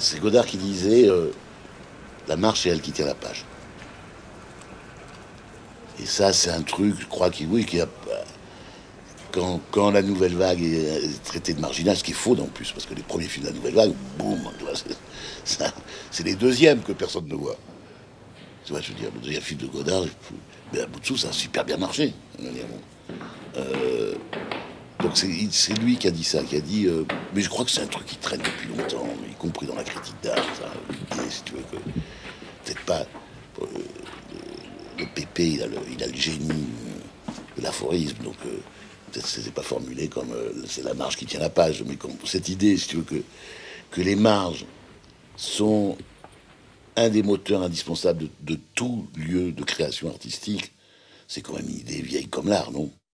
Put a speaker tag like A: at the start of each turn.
A: C'est Godard qui disait euh, La marche, c'est elle qui tient la page. Et ça, c'est un truc, je crois, qui, oui, qui a. Quand, quand la nouvelle vague est traitée de marginal, ce qui est faux en plus, parce que les premiers films de la nouvelle vague, boum, c'est- les deuxièmes que personne ne voit. Tu vois, je veux dire, le deuxième film de Godard, mais à bout de tout, ça a super bien marché. Euh, c'est lui qui a dit ça, qui a dit. euh, mais je crois que c'est un truc qui traîne depuis longtemps, y compris dans la critique d'art. l'idée, Si tu veux que peut-être pas. euh, le, le Pépé, il a le, génie euh, de l'aphorisme, donc euh, peut-être que c'est pas formulé comme euh, c'est la marge qui tient la page, mais comme cette idée, si tu veux que les marges sont un des moteurs indispensables de tout lieu de création artistique, c'est quand même une idée vieille comme l'art, non?